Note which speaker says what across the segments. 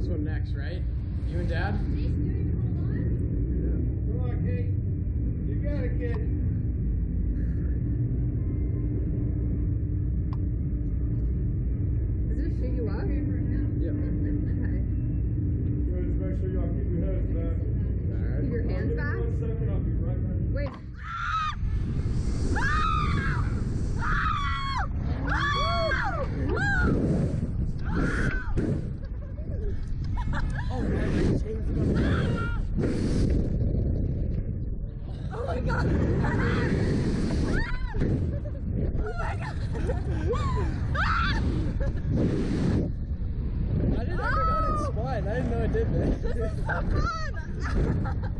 Speaker 1: this one next, right? You and Dad?
Speaker 2: Come on, Kate. You got it, kid.
Speaker 3: Does it shoot you up?
Speaker 1: Yeah.
Speaker 3: Okay.
Speaker 2: Just make sure y'all keep your heads back.
Speaker 3: Keep your hands
Speaker 2: Give me
Speaker 3: back.
Speaker 2: One second, I'll be right back.
Speaker 3: Wait. Oh my god! Oh my god!
Speaker 1: I didn't ever got its spine. I didn't know it did that.
Speaker 3: This is so fun!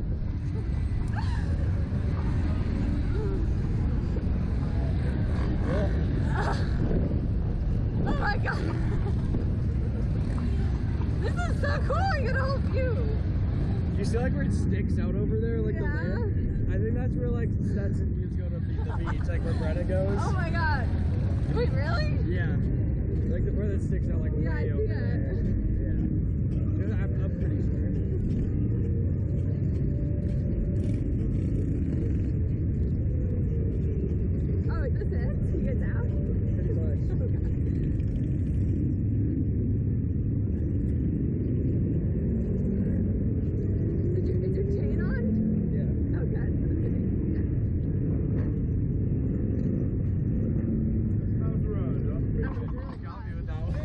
Speaker 3: Oh my god! This is so cool! I can help you!
Speaker 1: Do you see like where it sticks out over there, like
Speaker 3: Yeah.
Speaker 1: the land? I think that's where like Stetson dudes go to be- the beach, like where Brenna goes.
Speaker 3: Oh my god! Wait, really?
Speaker 1: Yeah.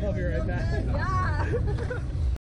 Speaker 1: I'll be right back.
Speaker 3: Yeah.